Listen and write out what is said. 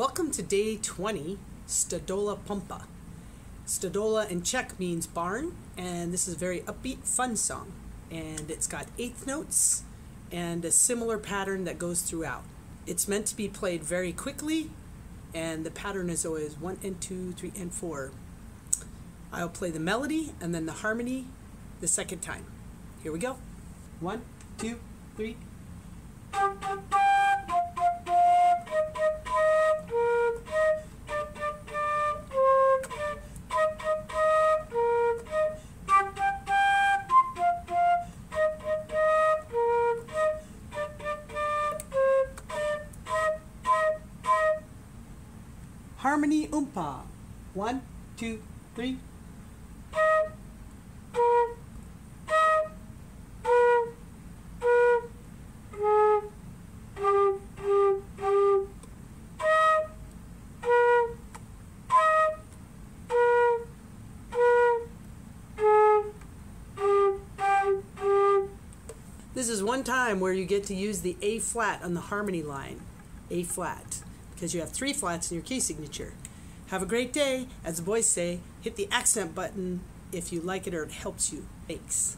Welcome to day 20, Stodola Pumpa. Stodola in Czech means barn, and this is a very upbeat, fun song. And it's got eighth notes and a similar pattern that goes throughout. It's meant to be played very quickly, and the pattern is always one and two, three and four. I'll play the melody and then the harmony the second time. Here we go. One, two, three. Harmony Oompa. One, two, three. This is one time where you get to use the A flat on the harmony line. A flat. Because you have three flats in your key signature. Have a great day. As the boys say, hit the accent button if you like it or it helps you. Thanks.